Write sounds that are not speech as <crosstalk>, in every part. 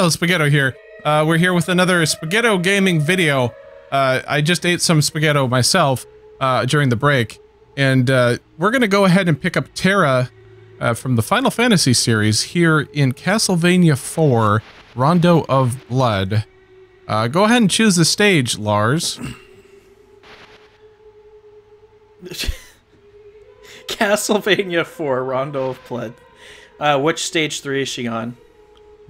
Hello, Spaghetto here. Uh, we're here with another Spaghetto gaming video. Uh, I just ate some Spaghetto myself uh, during the break, and uh, we're gonna go ahead and pick up Terra uh, from the Final Fantasy series here in Castlevania 4, Rondo of Blood. Uh, go ahead and choose the stage, Lars. <laughs> Castlevania 4, Rondo of Blood. Uh, which stage 3 is she on?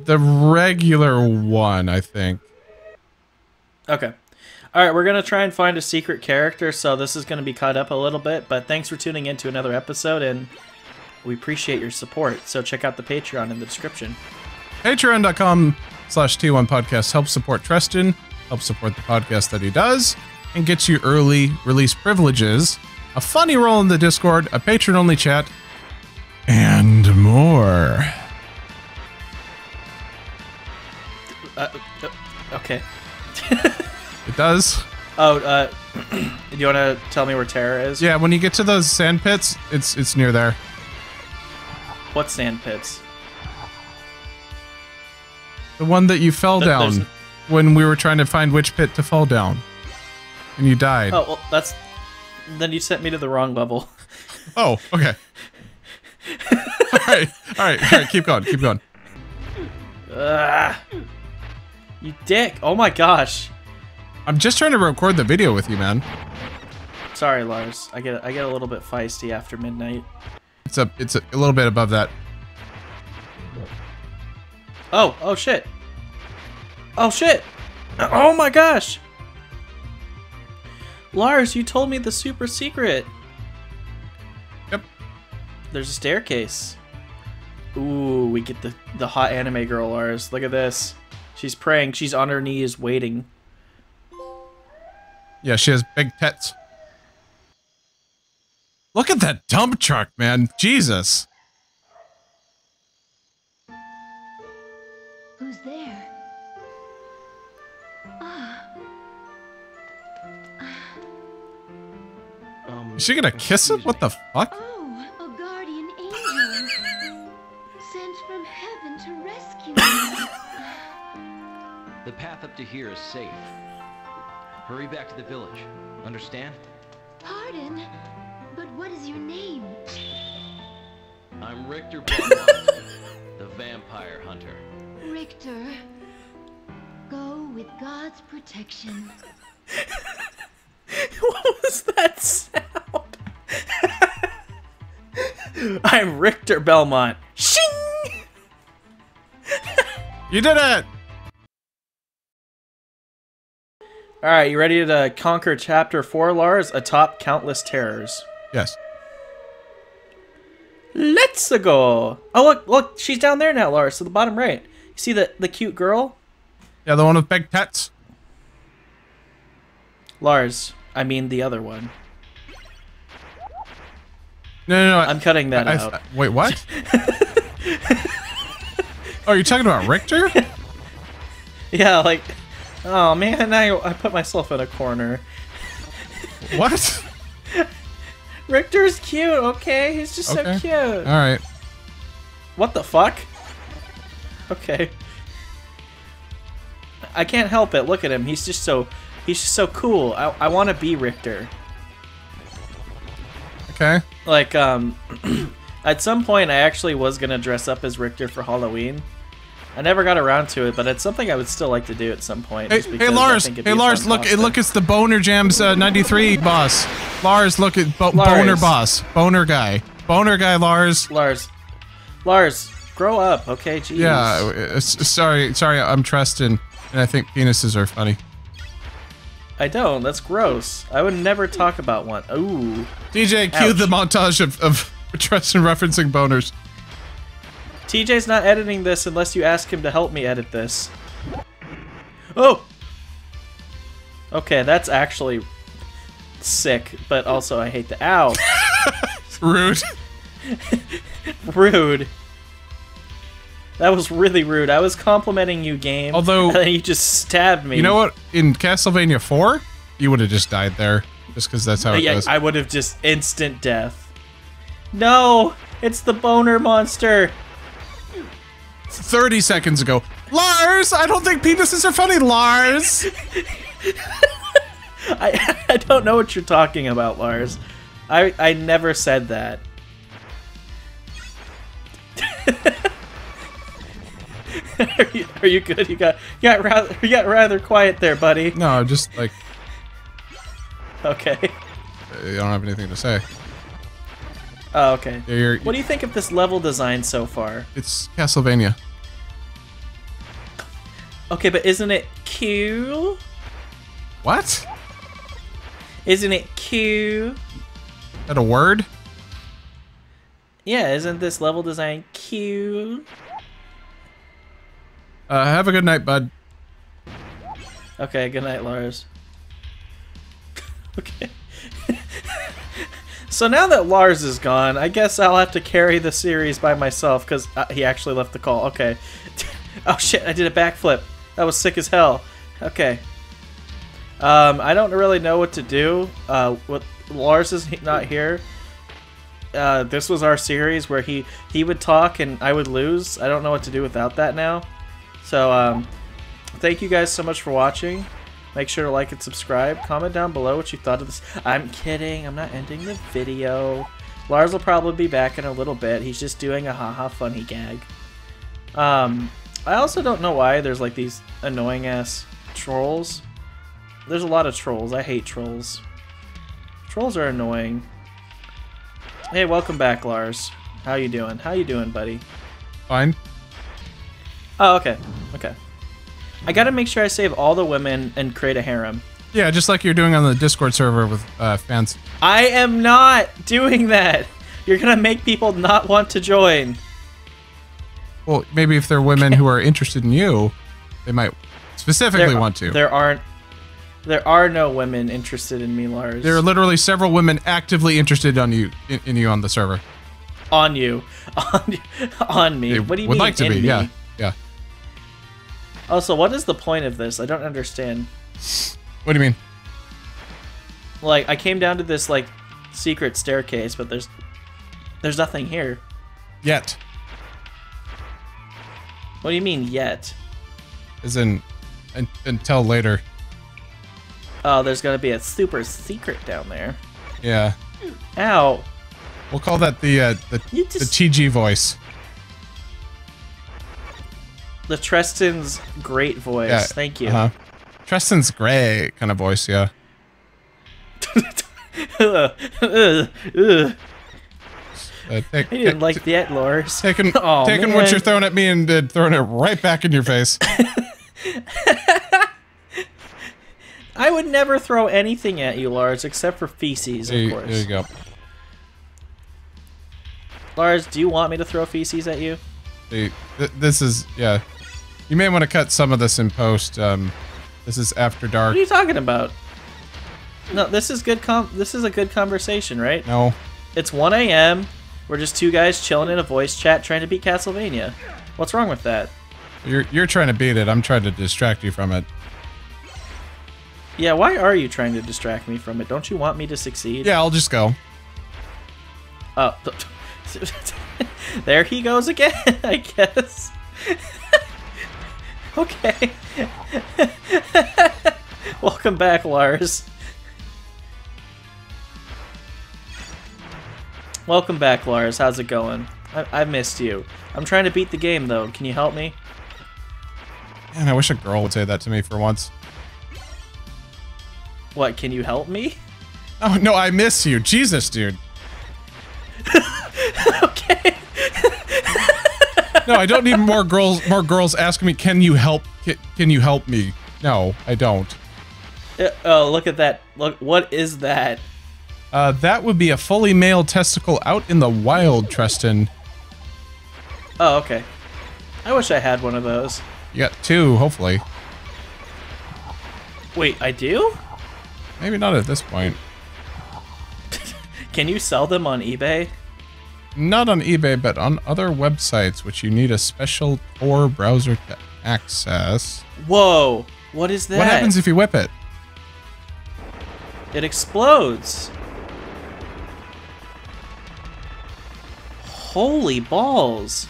The regular one, I think. Okay. Alright, we're going to try and find a secret character, so this is going to be cut up a little bit, but thanks for tuning in to another episode, and we appreciate your support, so check out the Patreon in the description. Patreon.com slash T1 podcast helps support Tristan, helps support the podcast that he does, and gets you early release privileges, a funny role in the Discord, a patron only chat, and more. Uh, uh, okay. <laughs> It does. Oh, uh, <clears throat> do you want to tell me where Terra is? Yeah, when you get to those sand pits, it's it's near there. What sand pits? The one that you fell Th- down when we were trying to find which pit to fall down. And you died. Oh, well, that's... Then you sent me to the wrong level. Oh, okay. <laughs> all right, all right, all right. Keep going, keep going. Ugh. You dick. Oh my gosh. I'm just trying to record the video with you, man. Sorry, Lars. I get I get a little bit feisty after midnight. It's a, it's a, a little bit above that. Oh, oh shit. Oh shit. Oh my gosh. Lars, you told me the super secret. Yep. There's a staircase. Ooh, we get the the hot anime girl, Lars. Look at this. She's praying. She's on her knees waiting. Yeah, she has big tits. Look at that dump truck, man. Jesus. Who's there? Ah, Um, Is she gonna kiss him? What the fuck? To here is safe. Hurry back to the village. Understand? Pardon, but what is your name? I'm Richter Belmont, <laughs> the vampire hunter. Richter. Go with God's protection. <laughs> what was that sound? <laughs> I'm Richter Belmont. Shing! You did it! All right, you ready to conquer chapter 4, Lars? Atop countless terrors. Yes. Let's go. Oh, look, look, she's down there now, Lars, to the bottom right. You see the the cute girl? Yeah, the one with big tits. Lars, I mean the other one. No, no, no. I'm cutting that I- out. I- wait, what? <laughs> oh, you're talking about Richter? <laughs> Yeah, like, oh man, I I put myself in a corner. What? <laughs> Richter's cute, okay? He's just Okay. so cute. All right. What the fuck? Okay. I can't help it. Look at him. He's just so he's just so cool. I I want to be Richter. Okay. Like um <clears throat> at some point I actually was going to dress up as Richter for Halloween. I never got around to it, but it's something I would still like to do at some point. Hey, hey Lars. Hey Lars, look, costume. look, it's the Boner Jams uh, 93 boss. Lars, look at Bo- Lars. Boner boss. Boner guy. Boner guy, Lars. Lars. Lars, grow up, okay? Jeez. Yeah, uh, sorry, sorry, I'm Tristan, and I think penises are funny. I don't. That's gross. I would never talk about one. Ooh. DJ, cue Ouch. the montage of, of <laughs> Tristan referencing boners. TJ's not editing this unless you ask him to help me edit this. Oh! Okay, that's actually sick, but also I hate the- Ow! <laughs> Rude. <laughs> rude. That was really rude. I was complimenting you, game. Although- <laughs> and then you just stabbed me. You know what? In Castlevania 4, you would have just died there, just because that's how uh, it Yeah, goes. I would have just instant death. No! It's the boner monster! 30 seconds ago. Lars, I don't think penises are funny, Lars. <laughs> I I don't know what you're talking about, Lars. I I never said that. <laughs> are, you, are you good? You got you got rather you got rather quiet there, buddy. No, just like Okay. I don't have anything to say. Oh, okay. What do you think of this level design so far? it's Castlevania. Okay, but isn't it cool? What? Isn't it cool? Is that a word? Yeah, isn't this level design cool? Uh, have a good night, bud. Okay, good night, Lars. <laughs> okay. So now that Lars is gone, I guess I'll have to carry the series by myself because uh, he actually left the call. Okay. <laughs> oh shit, I did a backflip. That was sick as hell. Okay. Um, I don't really know what to do. Uh, with Lars is not here. Uh, this was our series where he he would talk and I would lose. I don't know what to do without that now. So um, thank you guys so much for watching. Make sure to like and subscribe. Comment down below what you thought of this. I'm kidding. I'm not ending the video. Lars will probably be back in a little bit. He's just doing a haha funny gag. Um, I also don't know why there's like these annoying ass trolls. There's a lot of trolls. I hate trolls. Trolls are annoying. Hey, welcome back, Lars. How you doing? How you doing, buddy? Fine. Oh, okay. Okay. I gotta make sure I save all the women and create a harem. Yeah, just like you're doing on the Discord server with uh, fans. I am not doing that. You're gonna make people not want to join. Well, maybe if they're women who are interested in you, they might specifically There, want to. there aren't. There are no women interested in me, Lars. There are literally several women actively interested on you in, in you on the server. on you, <laughs> on on me. They what do you would mean? like to in be, me? yeah, yeah. Also, what is the point of this? I don't understand. What do you mean? Like, I came down to this like secret staircase, but there's there's nothing here. Yet, What do you mean yet? as in, un, until later. Oh, there's gonna be a super secret down there. Yeah, Ow! we'll call that the uh, the You the TG voice. The Tristan's great voice. Yeah, Thank you. Uh-huh. Tristan's great kind of voice. Yeah. <laughs> Uh, take, I didn't ta- like that, Lars. taking <laughs> Aw, taking man. what you're throwing at me and uh, throwing it right back in your face. <laughs> I would never throw anything at you, Lars, except for feces, there, of course. there you go. Lars, do you want me to throw feces at you? See, th- this is yeah. You may want to cut some of this in post. Um, this is after dark. What are you talking about? No, this is good. Com- this is a good conversation, right? No, It's 1 a.m. We're just two guys chilling in a voice chat trying to beat Castlevania. What's wrong with that? you're you're trying to beat it. I'm trying to distract you from it. Yeah, why are you trying to distract me from it? Don't you want me to succeed? Yeah, I'll just go. Oh, <laughs> there he goes again, <laughs> I guess. <laughs> <laughs> okay. <laughs> Welcome back, Lars. Welcome back, Lars. How's it going? I, I missed you. I'm trying to beat the game, though. Can you help me? Man, I wish a girl would say that to me for once. What, can you help me? Oh no, I miss you, Jesus, dude. <laughs> okay. No, I don't need more girls. More girls asking me, "Can you help? Can, you help me?" No, I don't. Uh, oh, look at that. Look, what is that? Uh, that would be a fully male testicle out in the wild, Tristan. Oh, okay. I wish I had one of those. You got two, hopefully. Wait, I do? Maybe not at this point. <laughs> Can you sell them on eBay? Not on eBay, but on other websites, which you need a special Tor browser to access. Whoa! What is that? What happens if you whip it? it explodes? Holy balls!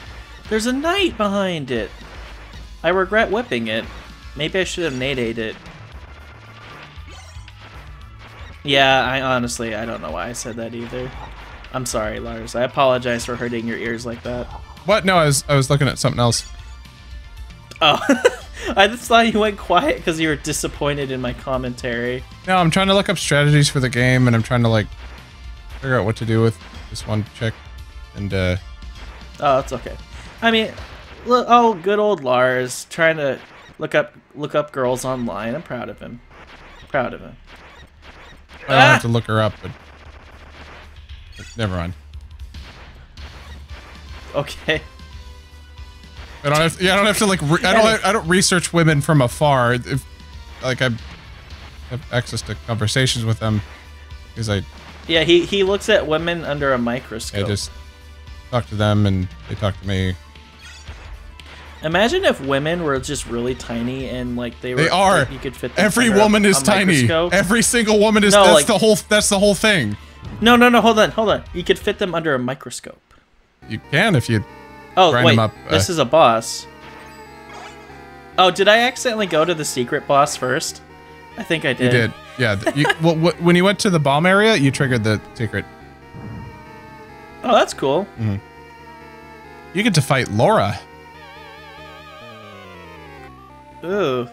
There's a knight behind it. I regret whipping it. Maybe I should have nade it. Yeah, I honestly, I don't know why I said that either. I'm sorry, Lars. I apologize for hurting your ears like that. What? No, I was I was looking at something else. Oh, <laughs> I just thought you went quiet because you were disappointed in my commentary. No, I'm trying to look up strategies for the game, and I'm trying to like figure out what to do with this one chick. And uh, Oh, that's okay. I mean, look, oh, good old Lars trying to look up look up girls online. I'm proud of him. Proud of him. I don't Ah! have to look her up, but, but never mind. Okay. I don't have. Yeah, I don't have to like. Re- I don't. I don't research women from afar. If like I have access to conversations with them, because I Yeah, he he looks at women under a microscope. I just talk to them and they talk to me. Imagine if women were just really tiny and like they were. They are. like, you could fit. Every under a- woman is a tiny. microscope. Every single woman is. No, that's like- the whole. That's the whole thing. No, no, no. Hold on, hold on. You could fit them under a microscope. You can if you. Oh wait, up, this uh, is a boss. Oh, did I accidentally go to the secret boss first? I think I did. You did. Yeah. You, well, wh- when you went to the bomb area, you triggered the secret. Oh, that's cool. You get to fight Laura. Ooh.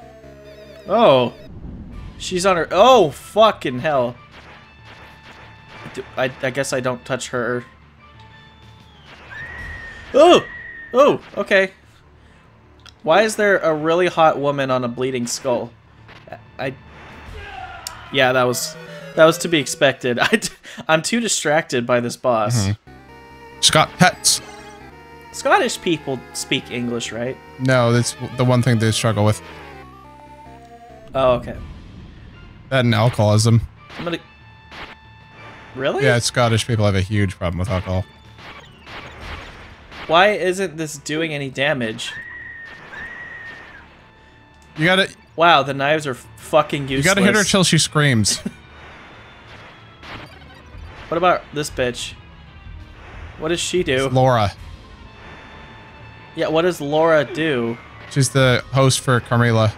Oh. She's on her. Oh, fucking hell. D- I, I guess I don't touch her. Oh! Oh, okay. Why is there a really hot woman on a bleeding skull? I. Yeah, that was. That was to be expected. <laughs> I, I'm too distracted by this boss. Mm-hmm. Scott Pets. Scottish people speak English, right? No, that's the one thing they struggle with. Oh, okay. That and alcoholism. I'm gonna. Really? Yeah, Scottish people have a huge problem with alcohol. Why isn't this doing any damage? You gotta, Wow, the knives are fucking useless. you gotta hit her till she screams. <laughs> What about this bitch? What does she do? Laura. Yeah, what does Laura do? She's the host for Carmilla.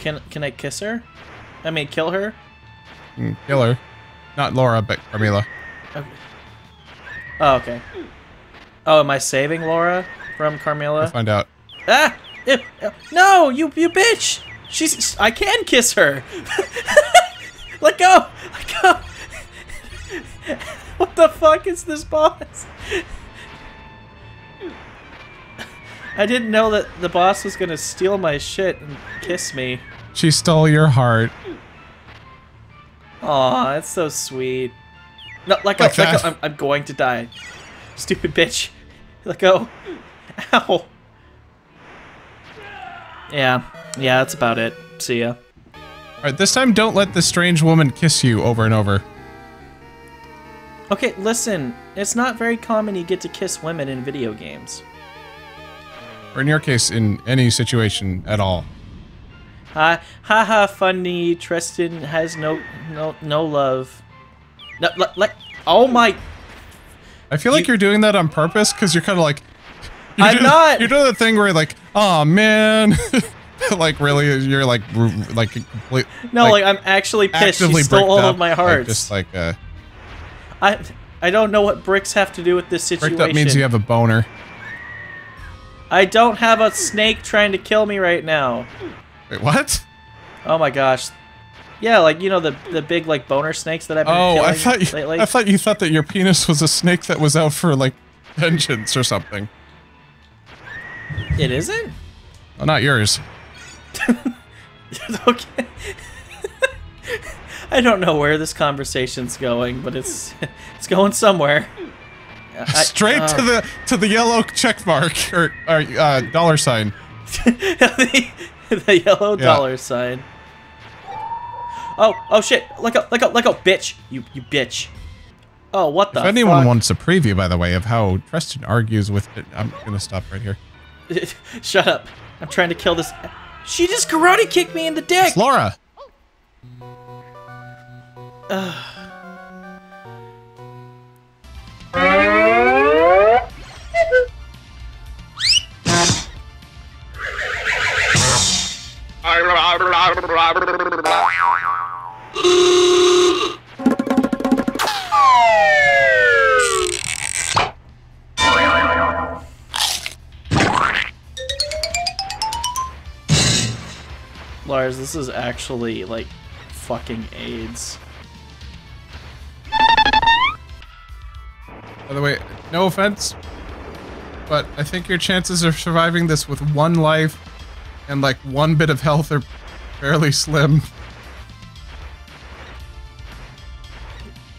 Can can I kiss her? I mean, kill her? Mm, Kill her. Not Laura, but Carmilla. Okay. Oh, okay. Oh, am I saving Laura from Carmilla? Find out. Ah! Ew, ew. No, you you bitch! She's I can kiss her. <laughs> Let go! Let go! <laughs> what the fuck is this boss? I didn't know that the boss was gonna steal my shit and kiss me. She stole your heart. Aw, that's so sweet. No, let go, Like let go. I'm, I'm going to die. Stupid bitch. Let go. Ow. Yeah, yeah, that's about it. See ya. Alright, this time don't let the strange woman kiss you over and over. Okay, listen. It's not very common you get to kiss women in video games. Or in your case, in any situation at all. Ha ha ha! Funny. Tristan has no no no love. No, let, let oh my! I feel like You- you, are doing that on purpose because you're kind of like. You're <laughs> I'm doing, not. You're doing the thing where you're like, oh man, <laughs> like really, you're like, r- like. No, like, I'm actually pissed. She stole all up, of my like, hearts. just like uh, I I don't know what bricks have to do with this situation. bricked up means you have a boner. I don't have a snake trying to kill me right now. Wait, what? Oh my gosh. Yeah, like you know the the big like boner snakes that I've been Oh, killing I thought you, lately. I thought you thought that your penis was a snake that was out for like vengeance or something. it isn't. Oh, not yours. <laughs> okay. <laughs> I don't know where this conversation's going, but it's <laughs> it's going somewhere. I- Straight to uh, the to the yellow check mark or, or uh, dollar sign. the, <laughs> the yellow Yeah. dollar sign. Oh, oh shit! Let go, let go, let go, bitch! You, you bitch! Oh, what the If anyone fuck? wants a preview, by the way, of how Tristan argues with it, I'm gonna stop right here. <laughs> Shut up! I'm trying to kill this. She just karate kicked me in the dick. It's Laura. Lars, this is actually like fucking AIDS. By the way, no offense, but I think your chances of surviving this with one life and like one bit of health are fairly slim.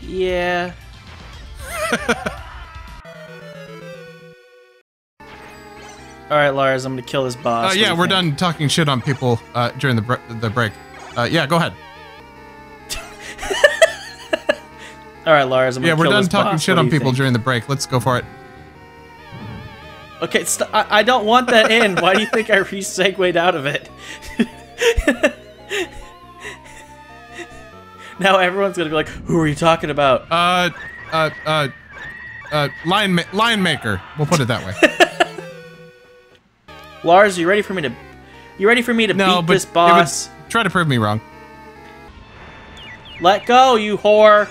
Yeah. <laughs> Alright, Lars, I'm gonna kill this boss. Uh, yeah, we're think? done talking shit on people uh, during the, bre- the break. Uh, yeah, go ahead. <laughs> Alright, Lars, I'm gonna Yeah, we're done this talking boss. shit What on people think? during the break. Let's go for it. Okay, st- I-, I don't want that in. Why do you think I re-segued out of it? <laughs> <laughs> now everyone's gonna be like, "Who are you talking about?" Uh, uh, uh, uh, lion, ma- lion maker. We'll put it that way. <laughs> Lars, you ready for me to? You ready for me to no, beat but this boss? try to prove me wrong. Let go, you whore!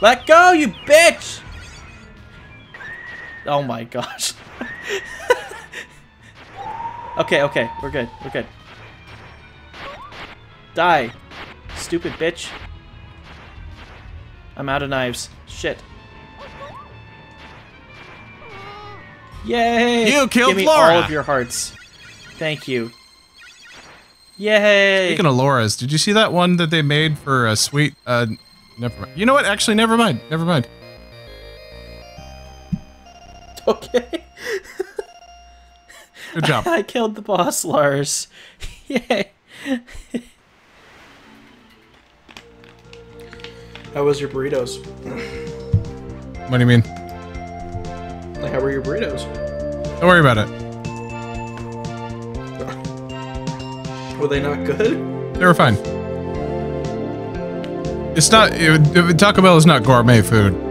Let go, you bitch! Oh my gosh. <laughs> okay, okay, we're good, we're good. Die, stupid bitch. I'm out of knives. Shit. Yay! You killed Give me Laura! all of your hearts. Thank you. Yay! Speaking of Laura's, did you see that one that they made for a sweet? Uh, never mind. You know what? Actually, never mind. Never mind. <laughs> Okay. Good job. <laughs> I killed the boss, Lars. <laughs> Yay. How was your burritos? what do you mean? Like, how were your burritos? Don't worry about it. Were they not good? They were fine. It's not. It, Taco Bell is not gourmet food.